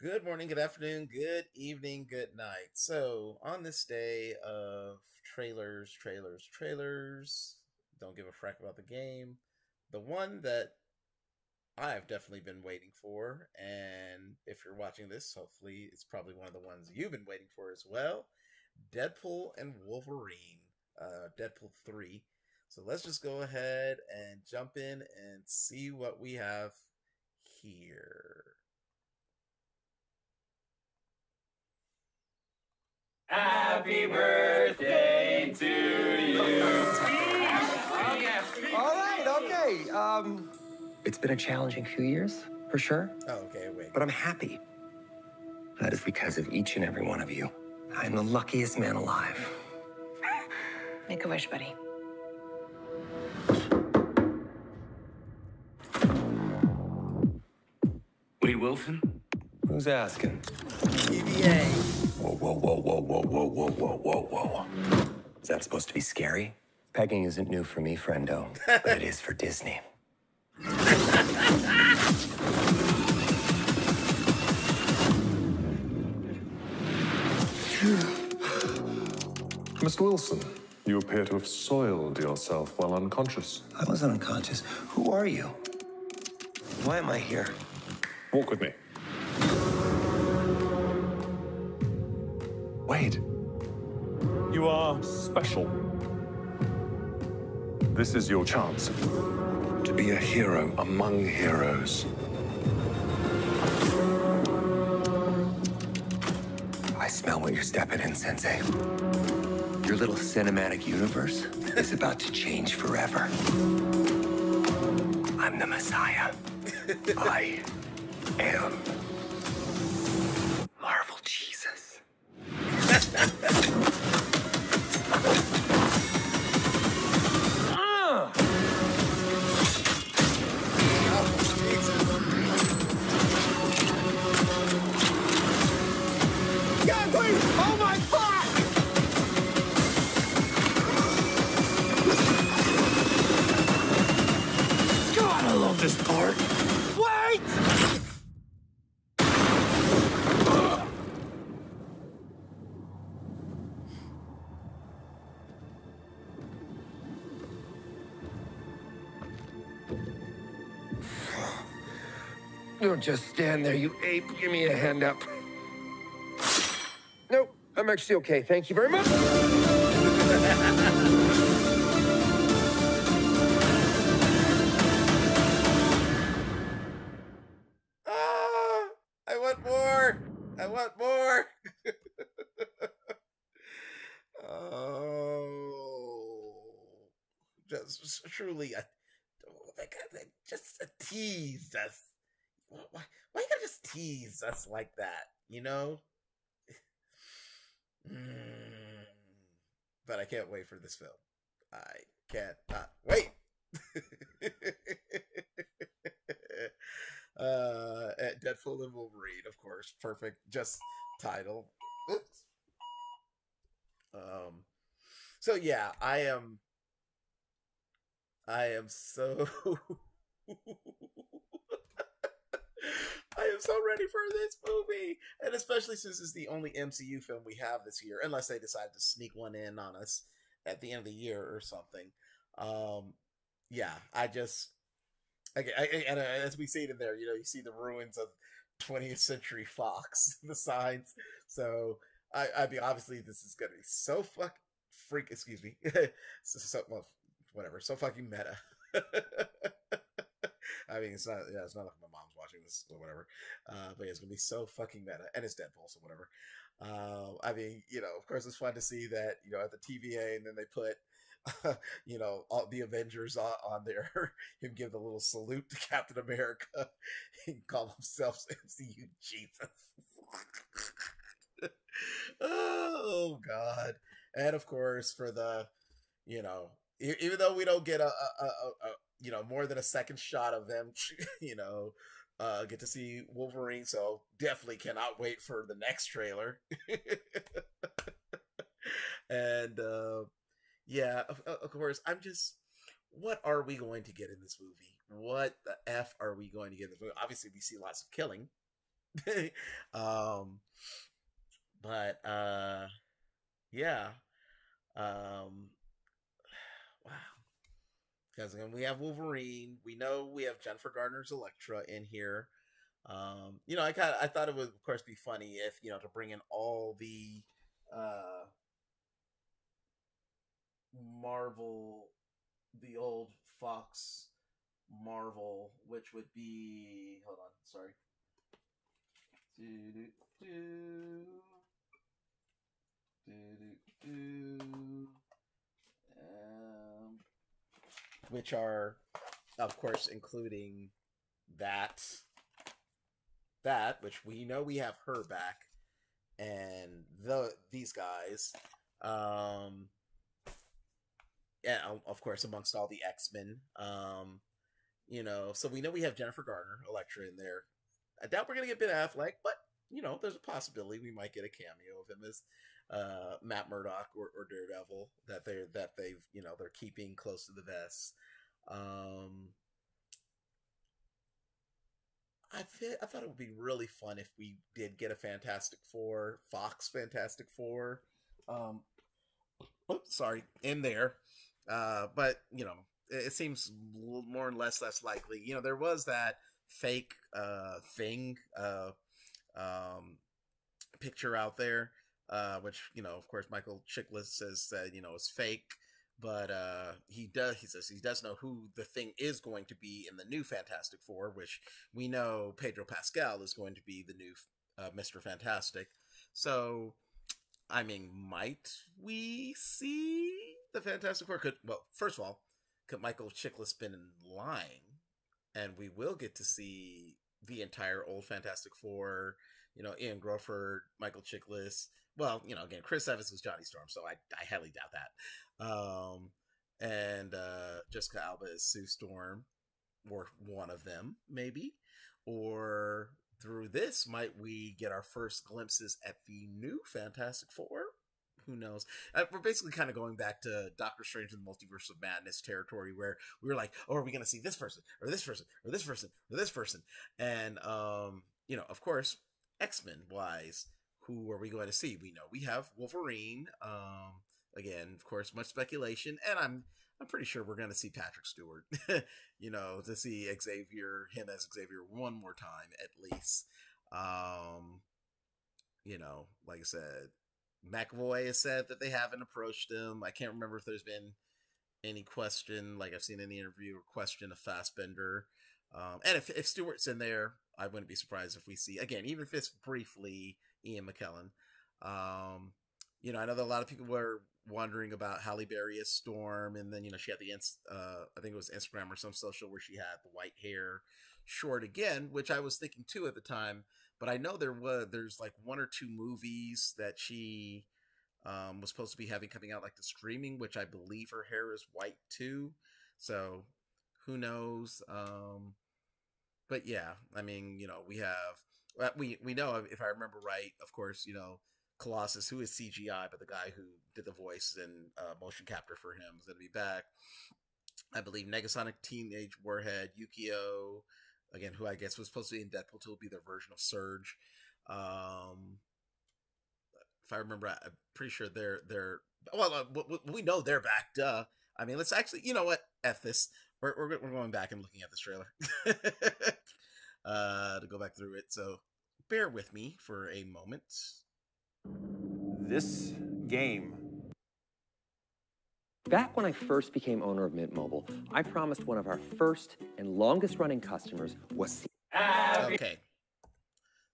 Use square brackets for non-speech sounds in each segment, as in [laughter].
Good morning, good afternoon, good evening, good night. So, on this day of trailers, trailers, trailers, don't give a frack about the game, the one that I've definitely been waiting for, and if you're watching this, hopefully it's probably one of the ones you've been waiting for as well Deadpool and Wolverine, uh, Deadpool 3. So, let's just go ahead and jump in and see what we have here. Happy birthday to you. All right, okay. Um, it's been a challenging few years, for sure, Oh, okay, wait. but I'm happy. That is because of each and every one of you. I'm the luckiest man alive. Make a wish, buddy. Wade Wilson? Who's asking? EVA. Whoa, whoa, whoa, whoa, whoa, whoa, whoa, whoa, whoa, whoa. Is that supposed to be scary? Pegging isn't new for me, friendo, but it is for Disney. [sighs] Mr. Wilson, you appear to have soiled yourself while unconscious. I wasn't unconscious. Who are you? Why am I here? Walk with me. Wade, you are special. This is your chance to be a hero among heroes. I smell what you're stepping in, Sensei. Your little cinematic universe is about to change forever. I'm the Messiah. [laughs] I am Oh my! God, I love this part. Wait! Don't just stand there, you ape. Give me a hand up. I'm actually okay. Thank you very much. [laughs] Ah, I want more. I want more. [laughs] oh, just, truly, a, oh just a tease us. Why, why you gotta just tease us like that? You know. Mm. But I can't wait for this film. I can't wait. [laughs] uh, at Deadpool and Wolverine, of course, perfect, just title. Oops. Um, so yeah, I am. I am so. [laughs] Am so ready for this movie, and especially since it's the only MCU film we have this year, unless they decide to sneak one in on us at the end of the year or something. Um, yeah, I just, okay, I, I- and uh, as we see it in there, you know, you see the ruins of 20th Century Fox, [laughs] the signs. So I, I mean, obviously, this is gonna be so fuck freak. Excuse me, [laughs] so, so well, whatever, so fucking meta. [laughs] I mean, it's not. Yeah, it's not like my mom's watching this or whatever. Uh, but yeah, it's gonna be so fucking meta, and it's Deadpool, so whatever. Uh, I mean, you know, of course, it's fun to see that you know at the TVA, and then they put. [laughs] you know, all the Avengers on, on there, [laughs] him give the little salute to Captain America [laughs] and call himself MCU Jesus. oh God! And of course, for the, you know, even though we don't get a, a, a, a you know more than a second shot of them, [laughs] you know, uh, get to see Wolverine. So definitely cannot wait for the next trailer. [laughs] and uh, yeah, of, of course, I'm just. What are we going to get in this movie? What the f are we going to get in this movie? Obviously, we see lots of killing. [laughs] um, but uh, yeah. Um, [sighs] wow. Because we have Wolverine. We know we have Jennifer Garner's Elektra in here. Um, you know, I kind of I thought it would of course be funny if you know to bring in all the uh Marvel, the old Fox Marvel, which would be hold on, sorry. Which are, of course, including that, that which we know we have her back, and the these guys, um, yeah, of course, amongst all the X Men, um, you know, so we know we have Jennifer Garner, Elektra, in there. I doubt we're gonna get Ben Affleck, but you know, there's a possibility we might get a cameo of him as uh, Matt Murdock or, or Daredevil that they're that they've you know they're keeping close to the vest. Um, I I thought it would be really fun if we did get a Fantastic Four, Fox Fantastic Four. Um, oops, sorry, in there. Uh, but you know, it, it seems more and less less likely. You know, there was that fake uh thing uh um picture out there uh, which you know, of course, Michael Chiklis says that you know is fake, but uh, he does. He says he does know who the thing is going to be in the new Fantastic Four, which we know Pedro Pascal is going to be the new uh, Mister Fantastic. So, I mean, might we see the Fantastic Four? Could well, first of all, could Michael Chiklis been lying, and we will get to see the entire old Fantastic Four. You know, Ian Gruffudd, Michael Chiklis, well, you know, again, Chris Evans was Johnny Storm, so I, I highly doubt that. Um, and uh, Jessica Alba is Sue Storm, or one of them, maybe. Or through this, might we get our first glimpses at the new Fantastic Four? Who knows? Uh, we're basically kind of going back to Doctor Strange and the Multiverse of Madness territory, where we were like, "Oh, are we going to see this person, or this person, or this person, or this person?" And um, you know, of course, X Men wise, who are we going to see? We know we have Wolverine. Um, again, of course, much speculation, and I'm I'm pretty sure we're going to see Patrick Stewart. [laughs] you know, to see Xavier, him as Xavier, one more time at least. Um, you know, like I said, McAvoy has said that they haven't approached him. I can't remember if there's been any question, like I've seen in the interview, or question of Fassbender. Um, and if, if Stewart's in there, I wouldn't be surprised if we see again, even if it's briefly, Ian McKellen. Um, you know, I know that a lot of people were wondering about Halle Berry as Storm, and then you know she had the uh, I think it was Instagram or some social where she had the white hair short again, which I was thinking too at the time. But I know there was there's like one or two movies that she um, was supposed to be having coming out like the streaming, which I believe her hair is white too. So who knows? Um, but yeah, I mean, you know, we have we we know if I remember right, of course, you know, Colossus, who is CGI, but the guy who did the voice and uh, motion capture for him is going to be back. I believe Negasonic Teenage Warhead, Yukio, again, who I guess was supposed to be in Deadpool 2, will be their version of Surge. Um, if I remember, I'm pretty sure they're they're well, uh, we know they're back. Duh. I mean, let's actually, you know what? F this. We're, we're, we're going back and looking at this trailer [laughs] uh, to go back through it. So bear with me for a moment. This game. Back when I first became owner of Mint Mobile, I promised one of our first and longest running customers was. Okay.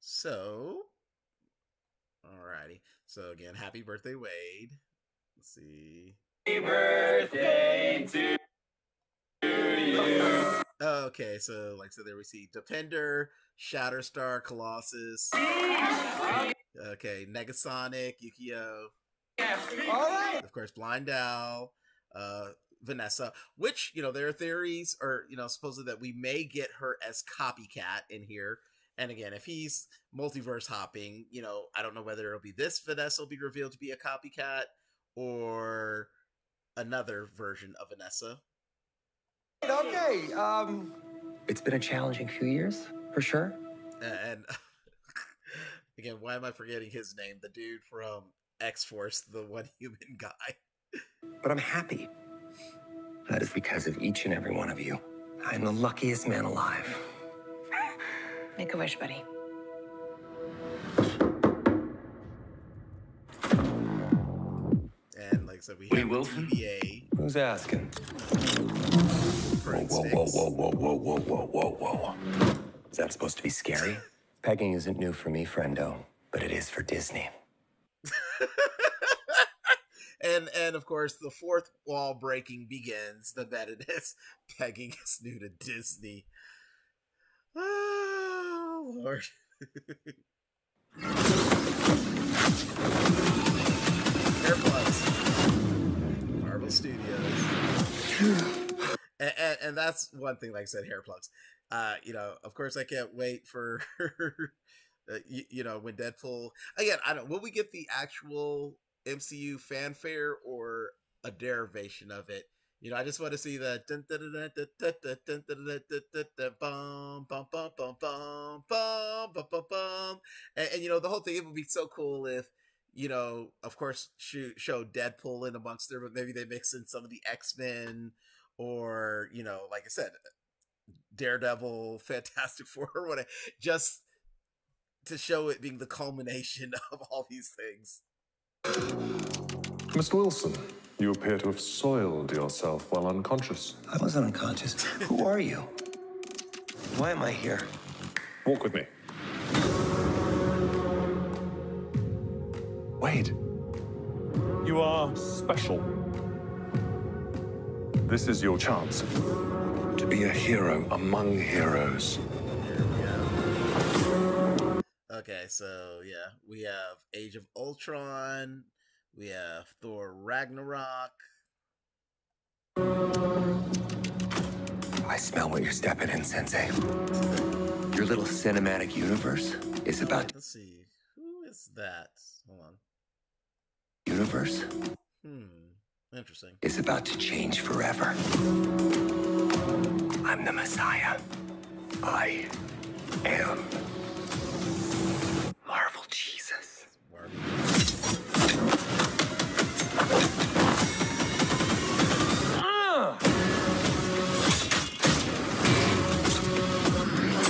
So, alrighty. So again, happy birthday, Wade. Let's see. Happy birthday to you. Okay, so like so there we see Dopinder, Shatterstar, Colossus. Okay, Negasonic, Yukio. All right. Of course, Blind Al, uh, Vanessa, which, you know, there are theories or, you know, supposedly that we may get her as copycat in here. And again, if he's multiverse hopping, you know, I don't know whether it'll be this Vanessa will be revealed to be a copycat or another version of Vanessa. Okay. Um. It's been a challenging few years, for sure. And [laughs] again, why am I forgetting his name? The dude from X Force, the one [laughs] human guy. But I'm happy. That is because of each and every one of you. I'm the luckiest man alive. [laughs] Make a wish, buddy. And like I said, we Wait, have the Wilson? TVA, Who's asking? Whoa, whoa, whoa, whoa, whoa, whoa, whoa, whoa, whoa, whoa. That supposed to be scary? [laughs] Pegging isn't new for me, friendo, but it is for Disney. [laughs] and and of course the fourth wall breaking begins the that it is. [laughs] Pegging is new to disney. Oh lord. Air Plus, marvel studios [sighs] and, and, and that's one thing like i said hair plugs uh you know of course i can't wait for uh, you, you know when deadpool again i don't will we get the actual mcu fanfare or a derivation of it you know i just want to see the bum bum bum bum and, you know the whole thing it would be so cool if you know of course show, deadpool in amongst there but maybe they mix in some of the x-men or you know like i said daredevil [laughs] fantastic four or whatever just to show it being the culmination [laughs] of all these things Mr. Wilson, you appear to have soiled yourself while unconscious. I wasn't unconscious. Who are you? Why am I here? Walk with me. Wade, you are special. This is your chance. To be a hero among heroes. There we go. Okay, so yeah, we have Age of Ultron, we have Thor Ragnarok. I smell what you're stepping in, Sensei. Your little cinematic universe is about Let's see, who is that? Hold on. universe Hmm, interesting. is about to change forever. I'm the Messiah. I am Marvel Jesus. Marvel.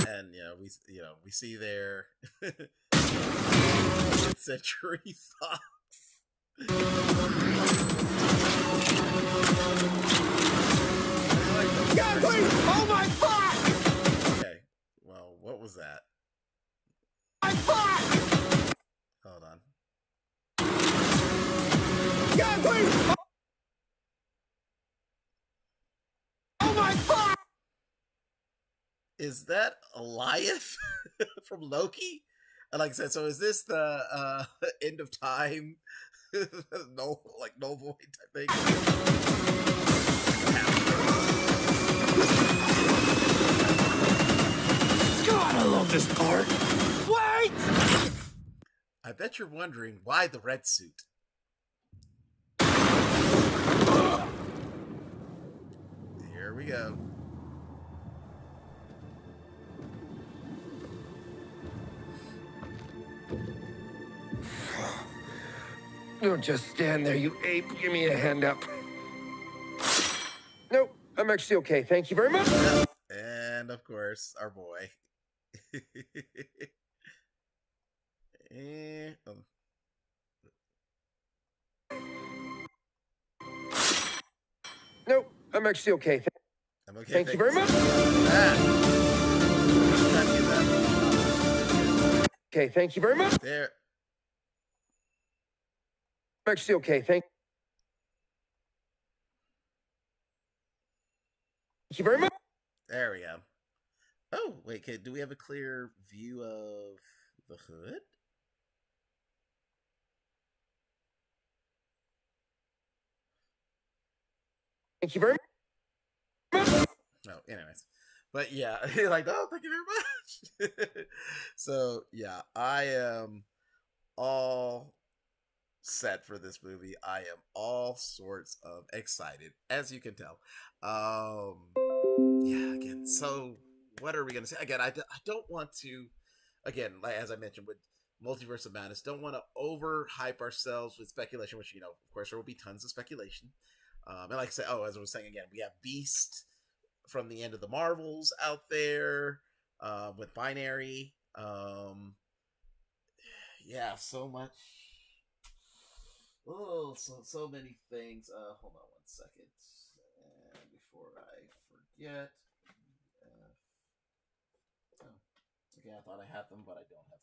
and you know we you know we see there [laughs] century fox God, please! Oh my fuck! okay well what was that My fuck! hold on God, please! Oh my fuck! is that Alioth [laughs] from Loki? Like I said, so is this the uh [laughs] end of time? [laughs] no, like no void type thing. God, I love this part. Wait! I bet you're wondering why the red suit. Here we go. Don't just stand there, you ape. Give me a hand up. Nope, I'm actually okay. Thank you very much. And of course, our boy. [laughs] Um, Nope, I'm actually okay. I'm okay. Thank you very much. Ah. Trying to get Okay, thank you very much. There. Actually okay. Thank you very much. There we go. Oh, wait, okay, do we have a clear view of the hood? Thank you very much. No, anyways. But yeah, [laughs] like, oh, thank you very much. [laughs] so yeah, I am all set for this movie. I am all sorts of excited, as you can tell. Um yeah, again, so what are we gonna say? Again, I, I don't want to again, like as I mentioned, with Multiverse of Madness. Don't want to overhype ourselves with speculation, which you know, of course, there will be tons of speculation. Um, and like I said, oh, as I was saying again, we have Beast from the end of the Marvels out there uh, with Binary. Um, yeah, so much. Oh, so so many things. Uh, hold on one second, and before I forget. Uh, oh, okay, I thought I had them, but I don't have.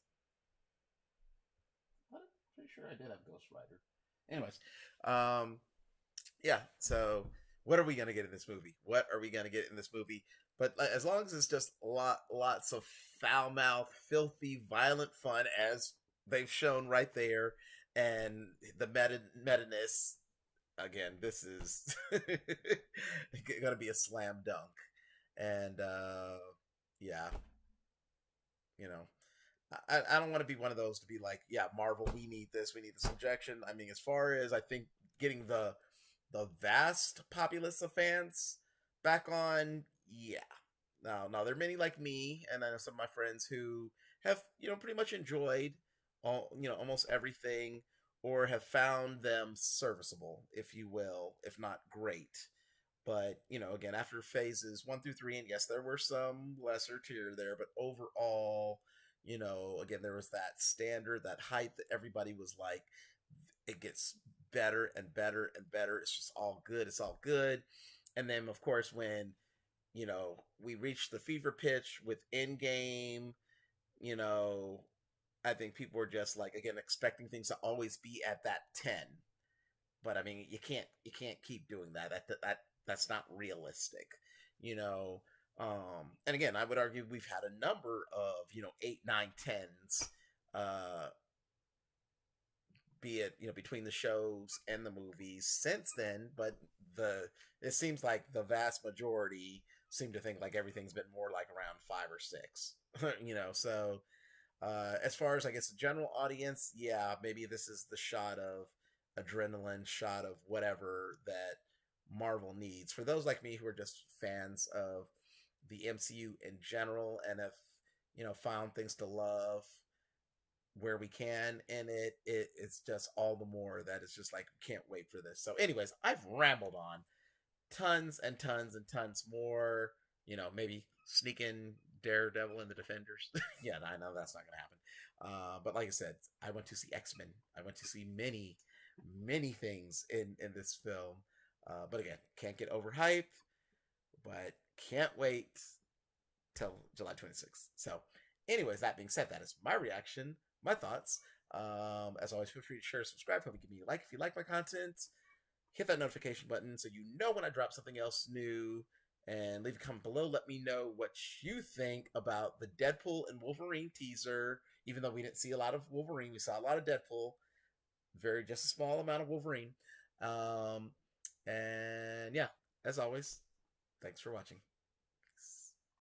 What? Pretty sure I did have Ghost Rider. Anyways, um, yeah. So, what are we gonna get in this movie? What are we gonna get in this movie? But as long as it's just lot, lots of foul mouth, filthy, violent fun, as they've shown right there, and the meta meta-ness, again, this is [laughs] gonna be a slam dunk. And uh yeah. You know. I, I don't want to be one of those to be like, yeah, Marvel, we need this, we need this injection. I mean, as far as I think getting the the vast populace of fans back on, yeah. Now, now there are many like me, and I know some of my friends who have, you know, pretty much enjoyed all, you know, almost everything, or have found them serviceable, if you will, if not great. But you know, again, after phases one through three, and yes, there were some lesser tier there, but overall, you know, again, there was that standard, that height that everybody was like, it gets better and better and better. It's just all good. It's all good. And then, of course, when you know we reached the fever pitch with Endgame, you know, I think people were just like again expecting things to always be at that ten. But I mean, you can't you can't keep doing that. That that that's not realistic, you know. Um, and again, I would argue we've had a number of you know eight, nine, tens, uh, be it you know between the shows and the movies since then. But the it seems like the vast majority seem to think like everything's been more like around five or six, [laughs] you know. So uh, as far as I guess the general audience, yeah, maybe this is the shot of adrenaline, shot of whatever that Marvel needs. For those like me who are just fans of the MCU in general and have you know found things to love where we can in it, it it's just all the more that it's just like can't wait for this. So, anyways, I've rambled on tons and tons and tons more. You know, maybe sneak in Daredevil and the Defenders. [laughs] yeah, I know that's not going to happen. Uh, but like I said, I went to see X Men. I went to see many, many things in in this film. Uh, but again, can't get overhyped. But can't wait till July 26th. So, anyways, that being said, that is my reaction, my thoughts. Um, as always, feel free to share, subscribe, probably give me a like if you like my content. Hit that notification button so you know when I drop something else new and leave a comment below. Let me know what you think about the Deadpool and Wolverine teaser. Even though we didn't see a lot of Wolverine, we saw a lot of Deadpool. Very just a small amount of Wolverine. Um, and yeah, as always, thanks for watching.